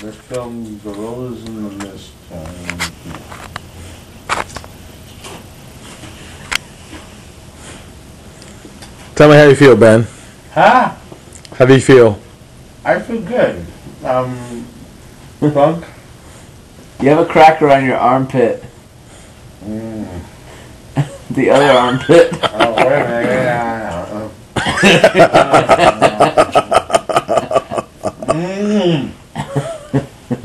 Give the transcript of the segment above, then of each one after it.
The film Gorillas in the Mist. Tell me how you feel, Ben. huh? How do you feel? I feel good. Um, drunk. You have a cracker on your armpit. Mm. The other armpit. Oh, wait a minute. Yeah, mm. ah, um. Nom, nom.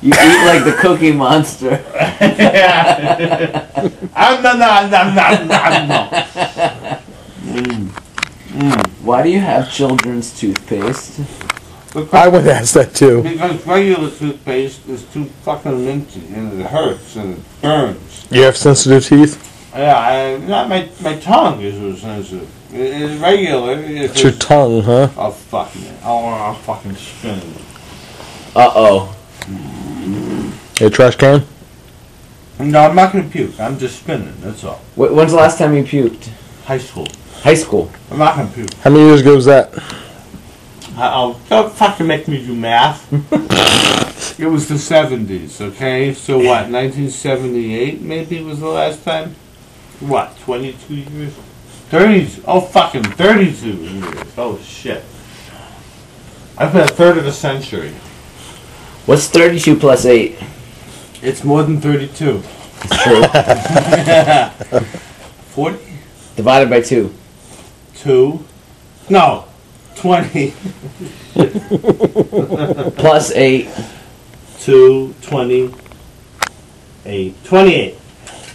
You eat like the Cookie Monster. Ah, nom, nom, nom, nom, nom, nom. Why do you have children's toothpaste? I would ask that too. Because regular toothpaste is too fucking minty and it hurts and it burns. You have sensitive teeth? Yeah, I, not my my tongue is so sensitive. It, it's regular. It's It's your tongue, huh? Oh fuck me! Oh, I'm fucking spinning. Uh oh. A trash can? No, I'm not gonna puke. I'm just spinning. That's all. When's the last time you puked? High school. High school. I'm not gonna puke. How many years ago was that? Oh, don't fucking make me do math. it was the 70s, okay? So what, 1978 maybe was the last time? What, 22 years? 30s. Oh, fucking 32 years. Oh, shit. I've been a third of a century. What's 32 plus 8? It's more than 32. It's true. 40? Divided by 2. 2? No, 20. Plus 8 2, 20, 8. 28.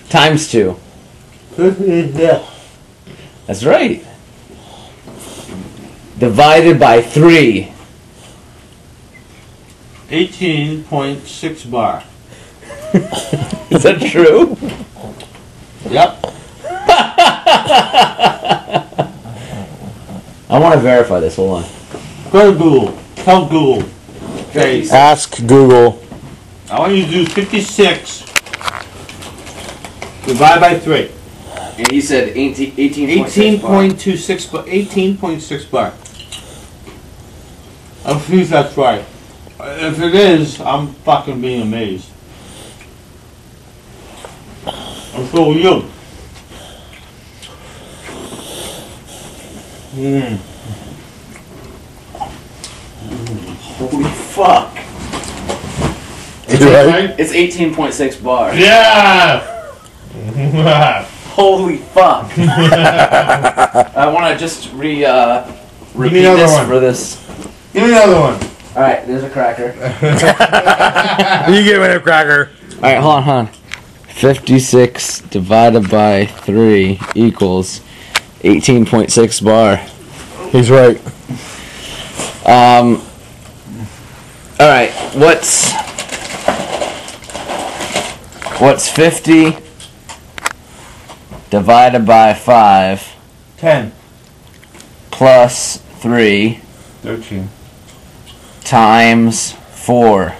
times 2. yeah. That's right. Divided by 3. 18.6 bar. Is that true? Yep. I want to verify this. Hold on. Go to Google. Tell Google. Okay. Ask Google. I want you to do 56 divided by 3. And he said 18, 18.26 bar. 18.6 bar. I'm pleased that's right. Uh, if it is, I'm fucking being amazed. And so are you. Mm. Holy fuck. You right? It's 18.6 bar. Yeah! Holy fuck. I want to just re uh, repeat another this one. for this. Give me another one. All right, there's a cracker. You give me a cracker. All right, hold on, hold on. 56 divided by 3 equals 18.6 bar. He's right. Um. All right. What's what's fifty divided by five 10. plus three 13. times four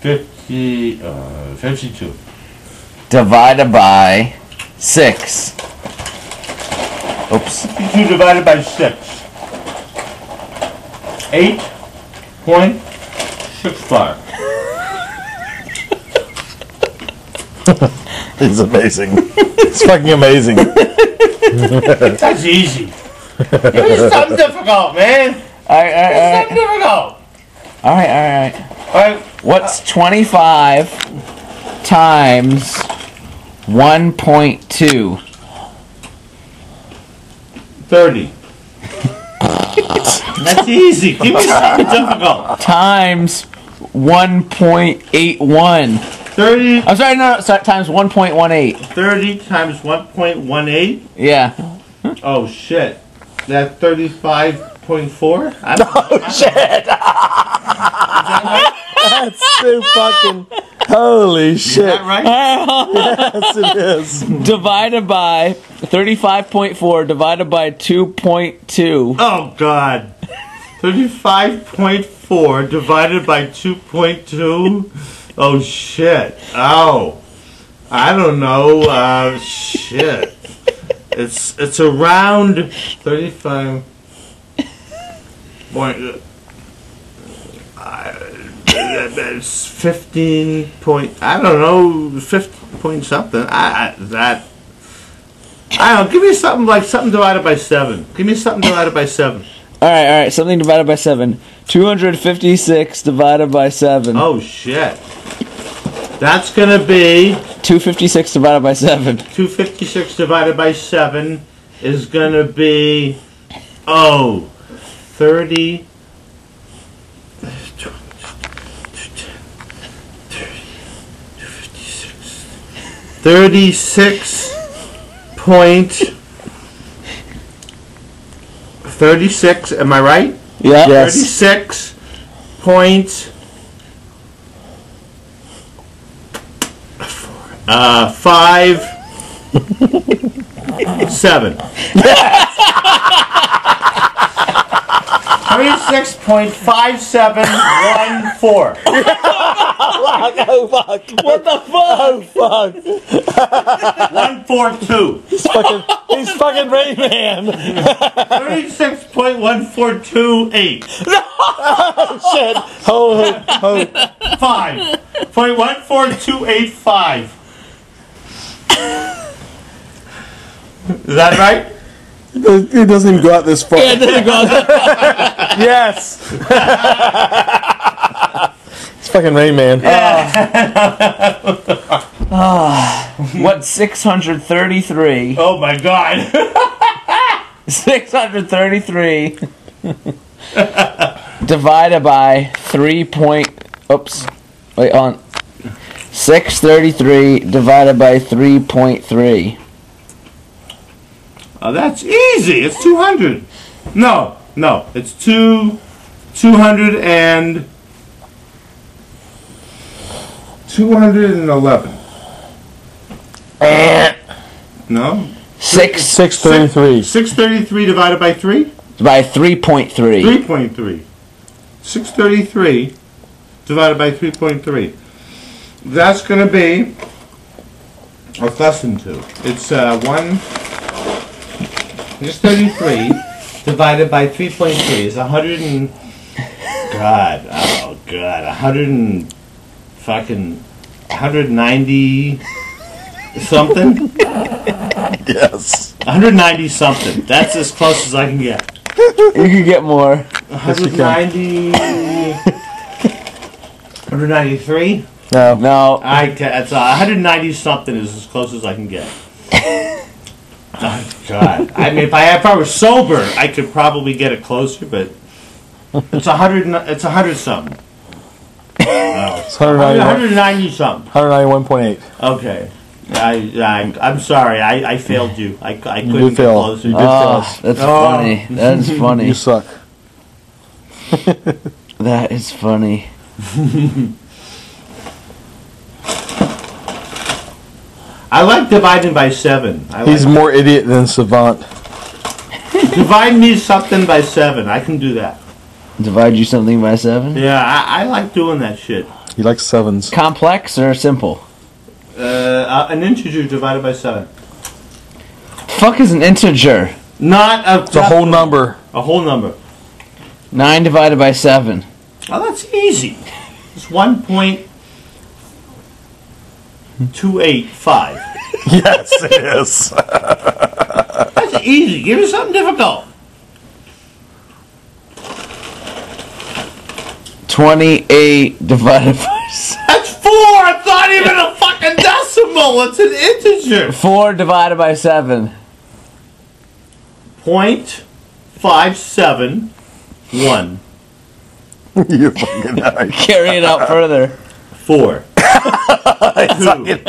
50, uh, 52. divided by six? Oops. 52 divided by 6. 8.65. He's amazing. It's fucking amazing. That's easy. Give me something difficult, man. All right. All right. All Something right. difficult. All right. All right. Alright, What's twenty-five times one point two? 30. That's easy. Give me something difficult. times 1.81. 30, I'm sorry, no, no, sorry, times 1.18. 30 times 1.18? Yeah. Oh, shit. That's 35.4? I don't oh shit! That's too fucking. Holy Is shit! that right? Yes, it is. divided by 35.4 divided by 2.2. Oh, God. 35.4 divided by 2.2? Oh, shit. Ow. I don't know. Uh, shit. It's it's around thirty-five point. Uh, it's fifteen point. I don't know, fifteen point something. I, I that. I don't know. Give me something like something divided by seven. Give me something divided by seven. All right, all right. Something divided by seven. Two hundred fifty-six divided by seven. Oh shit. That's gonna be Two fifty-six divided by seven. 256 divided by 7 is gonna be oh 30 36 point 36 am i right? Yeah. Yes. point uh, 5 7 36.5714 fuck! Oh fuck! What the fuck? Oh fuck! One four two. He's fucking. He's fucking Rain Man. Thirty-six point one four two eight. Oh shit! Ho ho ho! Five point one four two eight five. Is that right? It doesn't even go out this far. Yeah, it doesn't go out far. yes. it's fucking Rain Man. Ah. What? Six hundred thirty-three. Oh my god. Six hundred thirty-three divided by three point. Oops. Wait on. Six thirty-three divided by three point three. Oh, that's easy. It's 200. No, no. It's two, 200 and 211. No? Six Six thirty-three. 633 divided by 3? by three point three. 3.3. 633 divided by 3.3. That's going to be. It's less than 2. It's uh, 1. 633 divided by 3.3 is 100 and. God. Oh, God. 100 and. Fucking. 190 something? Yes. 190 something. That's as close as I can get. You can get more. Yes, you can. 190. 193. No. No. I ca- it's uh, 190 something is as close as I can get. oh, God, I mean, if I if I were sober, I could probably get it closer, but it's a 100. It's a 100 something. Oh, It's 191 190 something. 191.8. Okay. I, I I'm sorry. I, I failed you. I, I couldn't did get fail. closer. You did Oh, fail. that's Oh. funny. That's funny. You suck. That is funny. I like dividing by seven. I He's like, more idiot than Savant. divide me something by seven. I can do that. Divide you something by seven? Yeah, I, I like doing that shit. He likes sevens. Complex or simple? Uh, uh, an integer divided by seven. Fuck is an integer. Not a, It's a whole number. a whole number. Nine divided by seven. Oh, that's easy. It's one point two eight five. Yes, it is. That's easy. Give me something difficult. Twenty-eight divided by seven. That's four. It's not even a fucking decimal. It's an integer. Four divided by seven. Point five seven one you fucking know. Carry it out further. four. Two. Eight.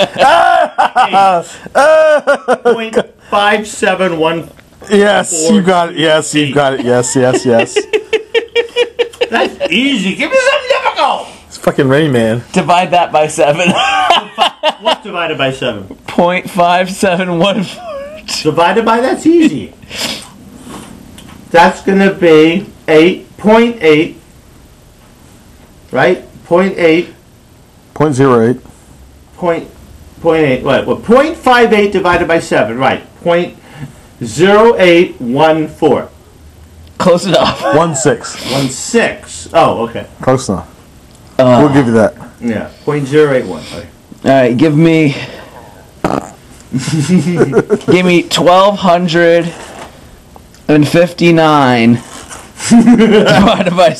Point five seven one. Yes, you got it. Yes, you got it. Yes, yes, yes. That's easy. Give me something difficult. It's fucking Rain Man. Divide that by seven. What's divided by seven? Point five seven one four. Divided by that's easy. That's gonna be eight point eight. Right? Point eight Point zero eight. point point eight, what, what, point five eight divided by seven, right, point zero eight one four. Close enough. One six. One six. Oh, okay. Close enough. Uh, We'll give you that. Yeah, point zero eight one. Okay. All right, give me. give me twelve hundred and fifty nine divided by